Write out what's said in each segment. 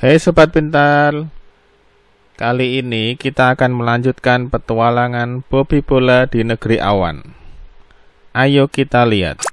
Hei sobat pintar, kali ini kita akan melanjutkan petualangan Bobby Bola di negeri awan. Ayo kita lihat.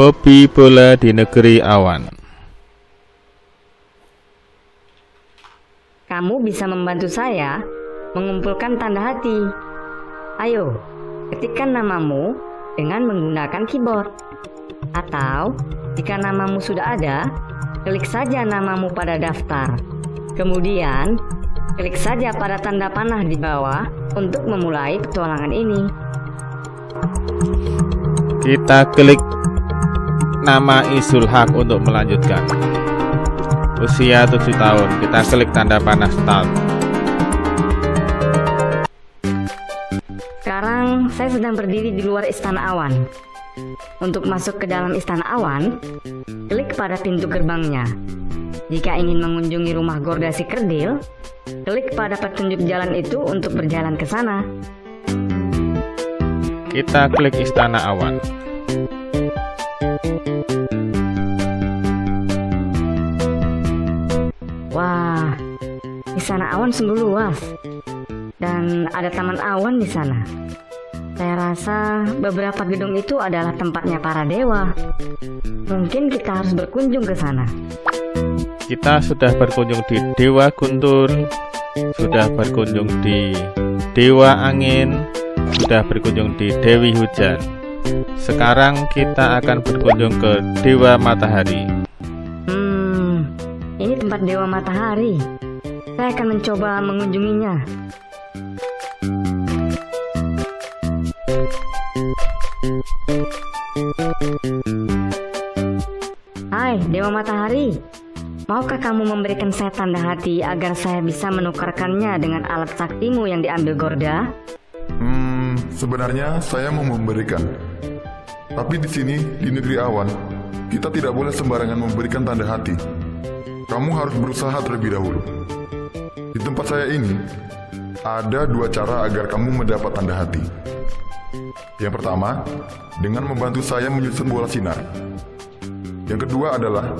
Bobby Bola di negeri awan. Kamu bisa membantu saya mengumpulkan tanda hati. Ayo, ketikkan namamu dengan menggunakan keyboard. Atau, jika namamu sudah ada, klik saja namamu pada daftar. Kemudian, klik saja pada tanda panah di bawah untuk memulai petualangan ini. Kita klik nama Isul Haq untuk melanjutkan. Usia 7 tahun, kita klik tanda panah start. Sekarang saya sedang berdiri di luar Istana Awan. Untuk masuk ke dalam Istana Awan, klik pada pintu gerbangnya. Jika ingin mengunjungi rumah Gorda si Kerdil, klik pada petunjuk jalan itu untuk berjalan ke sana. Kita klik Istana Awan. Istana Awan sungguh luas. Dan ada taman awan di sana. Saya rasa beberapa gedung itu adalah tempatnya para dewa. Mungkin kita harus berkunjung ke sana. Kita sudah berkunjung di Dewa Guntur, sudah berkunjung di Dewa Angin, sudah berkunjung di Dewi Hujan. Sekarang kita akan berkunjung ke Dewa Matahari. Hmm, ini tempat Dewa Matahari. Saya akan mencoba mengunjunginya. Hai, Dewa Matahari. Maukah kamu memberikan saya tanda hati agar saya bisa menukarkannya dengan alat saktimu yang diambil Gorda? Hmm, sebenarnya saya mau memberikan. Tapi di sini, di negeri awan, kita tidak boleh sembarangan memberikan tanda hati. Kamu harus berusaha terlebih dahulu. Di tempat saya ini, ada dua cara agar kamu mendapat tanda hati. Yang pertama, dengan membantu saya menyusun bola sinar. Yang kedua adalah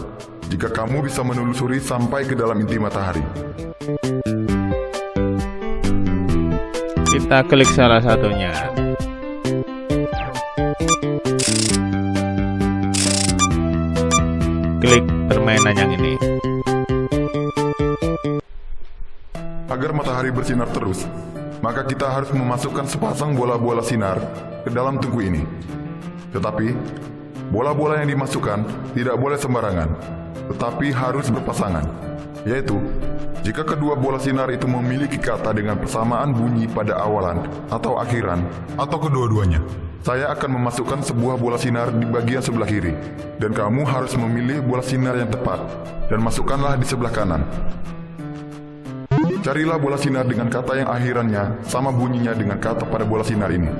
jika kamu bisa menelusuri sampai ke dalam inti matahari. Kita klik salah satunya. Klik permainan yang ini. Matahari bersinar terus, maka kita harus memasukkan sepasang bola-bola sinar ke dalam tungku ini. Tetapi, bola-bola yang dimasukkan tidak boleh sembarangan, tetapi harus berpasangan. Yaitu, jika kedua bola sinar itu memiliki kata dengan persamaan bunyi pada awalan atau akhiran, atau kedua-duanya. Saya akan memasukkan sebuah bola sinar di bagian sebelah kiri, dan kamu harus memilih bola sinar yang tepat, dan masukkanlah di sebelah kanan. Carilah bola sinar dengan kata yang akhirannya sama bunyinya dengan kata pada bola sinar ini.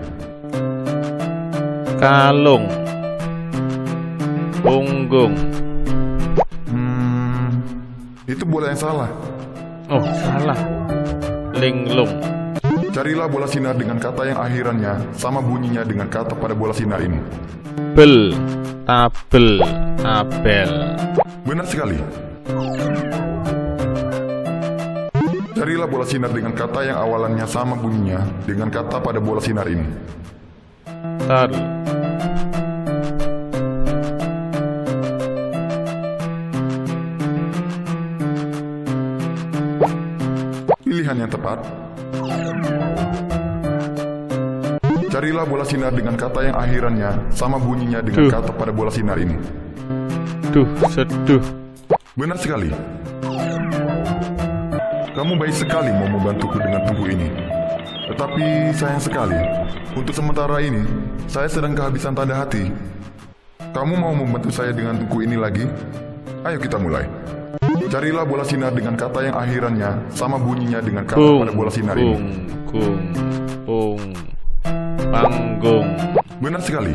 Kalung. Punggung. Hmm, itu bola yang salah. Oh, salah. Linglung. Carilah bola sinar dengan kata yang akhirannya sama bunyinya dengan kata pada bola sinar ini. Bel. Tabel. Tabel. Benar sekali. Carilah bola sinar dengan kata yang awalannya sama bunyinya dengan kata pada bola sinar ini. Tar. Pilihan yang tepat. Carilah bola sinar dengan kata yang akhirannya sama bunyinya dengan Duh. kata pada bola sinar ini. Duh, seduh. Benar sekali. Kamu baik sekali mau membantuku dengan tungku ini. Tetapi sayang sekali, untuk sementara ini, saya sedang kehabisan tanda hati. Kamu mau membantu saya dengan tungku ini lagi? Ayo kita mulai. Carilah bola sinar dengan kata yang akhirannya sama bunyinya dengan kata Bung, pada bola sinar bung, ini. gung, bung, panggung. Benar sekali.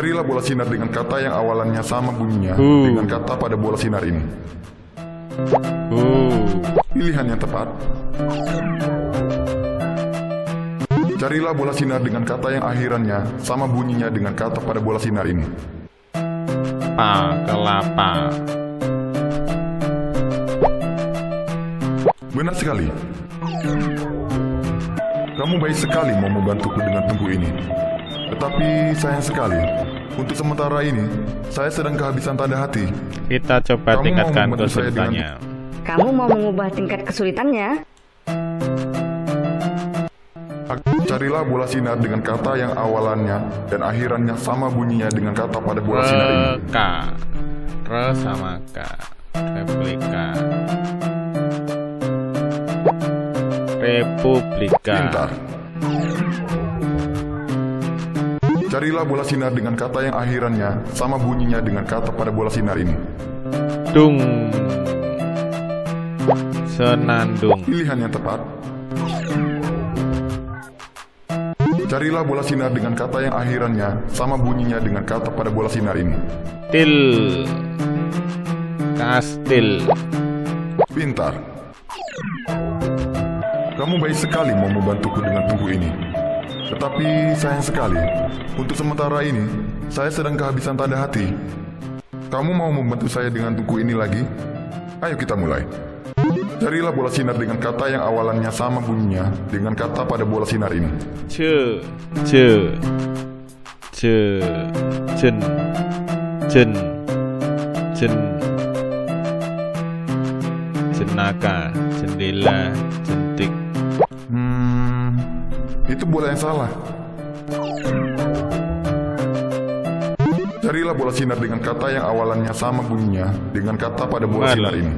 Carilah bola sinar dengan kata yang awalannya sama bunyinya Hu. dengan kata pada bola sinar ini. Uh, Pilihan yang tepat. Carilah bola sinar dengan kata yang akhirannya sama bunyinya dengan kata pada bola sinar ini. pa, kelapa. Benar sekali. Kamu baik sekali mau membantuku dengan tungku ini. Tetapi sayang sekali, untuk sementara ini, saya sedang kehabisan tanda hati. Kita coba Kamu tingkatkan saya dengan- kesulitannya. Kamu mau mengubah tingkat kesulitannya? Carilah bola sinar dengan kata yang awalannya dan akhirannya sama bunyinya dengan kata pada bola sinar ini. Reka. Re sama K. Replika. Republika. Pintar. Carilah bola sinar dengan kata yang akhirannya sama bunyinya dengan kata pada bola sinar ini. Dung. Senandung. Pilihan yang tepat. Carilah bola sinar dengan kata yang akhirannya sama bunyinya dengan kata pada bola sinar ini. Til. Kastil. Pintar. Kamu baik sekali mau membantuku dengan tungku ini. Tetapi sayang sekali, untuk sementara ini, saya sedang kehabisan tanda hati. Kamu mau membantu saya dengan tungku ini lagi? Ayo kita mulai. Carilah bola sinar dengan kata yang awalannya sama bunyinya dengan kata pada bola sinar ini. Ce. Ce. Ce. Jen. Jen. Jen. Jenaka. Jendela. Itu bola yang salah. Carilah bola sinar dengan kata yang awalannya sama bunyinya dengan kata pada bola Malah. sinar ini.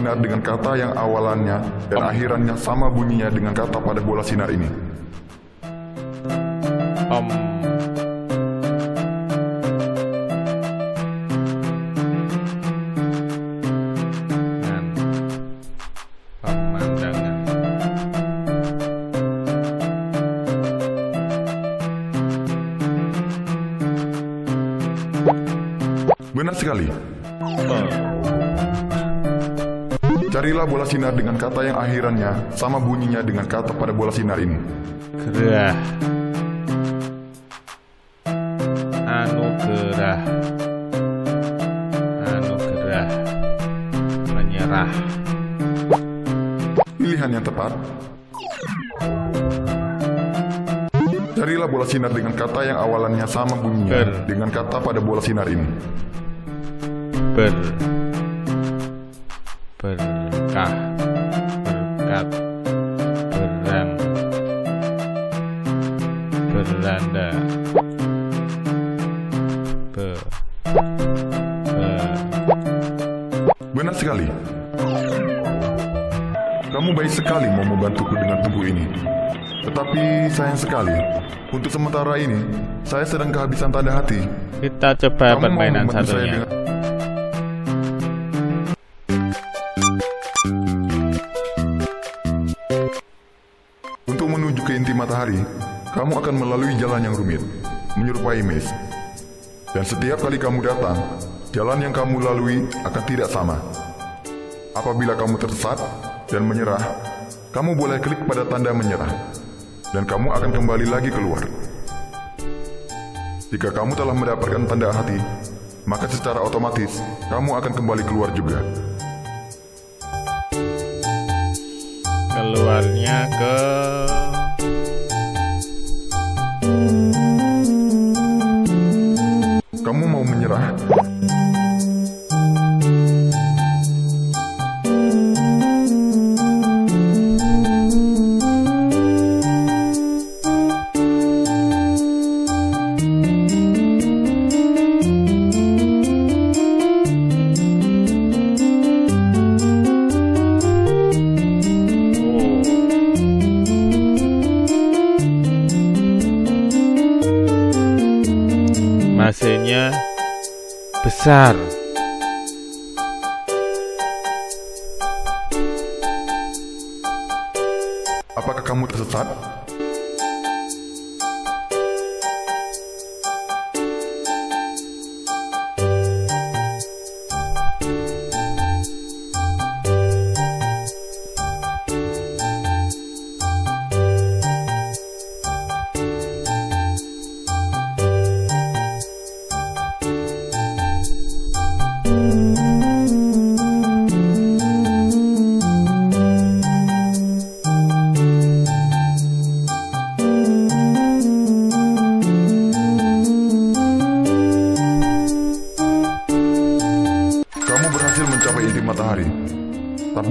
Sinar dengan kata yang awalannya dan akhirannya sama bunyinya dengan kata pada bola sinar ini. Carilah bola sinar dengan kata yang akhirannya sama bunyinya dengan kata pada bola sinar ini. Gerah. Anugerah. Anugerah. Menyerah. Pilihan yang tepat. Carilah bola sinar dengan kata yang awalannya sama bunyinya Ber. dengan kata pada bola sinar ini. Ber. Berkah. Berkat. Berang. Berlanda. Be. Be. Benar sekali. Kamu baik sekali mau membantuku dengan tubuh ini. Tetapi sayang sekali, untuk sementara ini, saya sedang kehabisan tanda hati. Kita coba Kamu permainan satunya. dengan- matahari, kamu akan melalui jalan yang rumit, menyerupai maze. Dan setiap kali kamu datang, jalan yang kamu lalui akan tidak sama. Apabila kamu tersesat dan menyerah, kamu boleh klik pada tanda menyerah, dan kamu akan kembali lagi keluar. Jika kamu telah mendapatkan tanda hati, maka secara otomatis kamu akan kembali keluar juga. Keluarnya ke pensar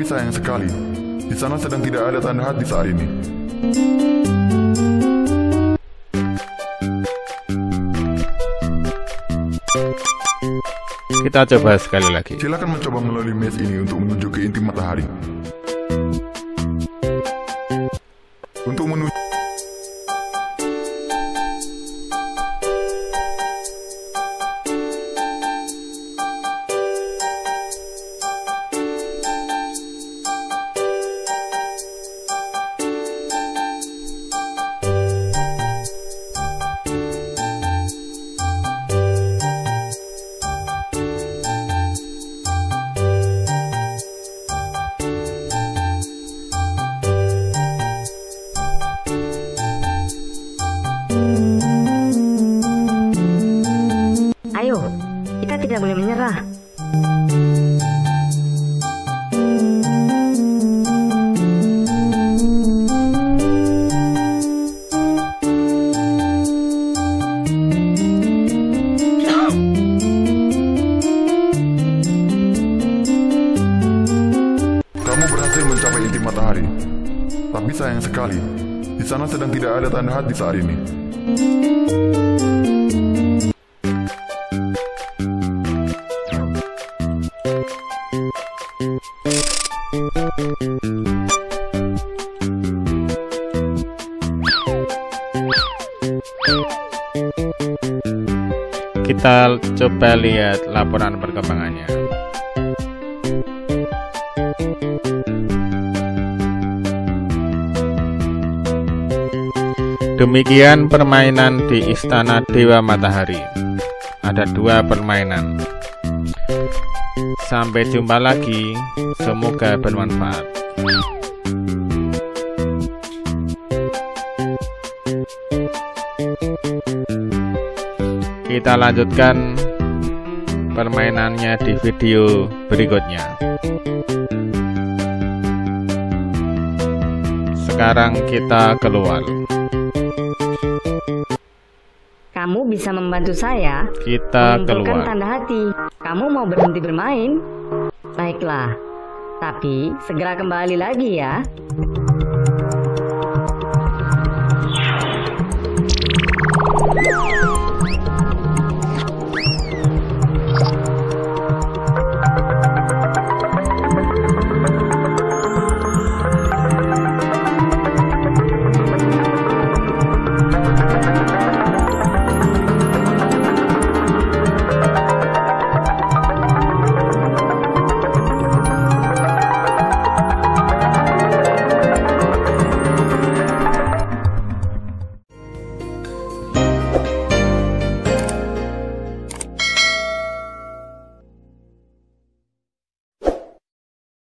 sayang sekali, di sana sedang tidak ada tanda hati saat ini. Kita coba sekali lagi. Silakan mencoba melalui maze ini untuk menuju ke inti matahari. Tidak boleh menyerah. kamu berhasil mencapai inti matahari. Tapi sayang sekali, di sana sedang tidak ada tanda hati saat ini. Lihat laporan perkembangannya. Demikian permainan di Istana Dewa Matahari. Ada dua permainan. Sampai jumpa lagi. Semoga bermanfaat. Kita lanjutkan permainannya di video berikutnya. Sekarang kita keluar. Kamu bisa membantu saya. Kita keluar. tanda hati. Kamu mau berhenti bermain? Baiklah. Tapi segera kembali lagi ya.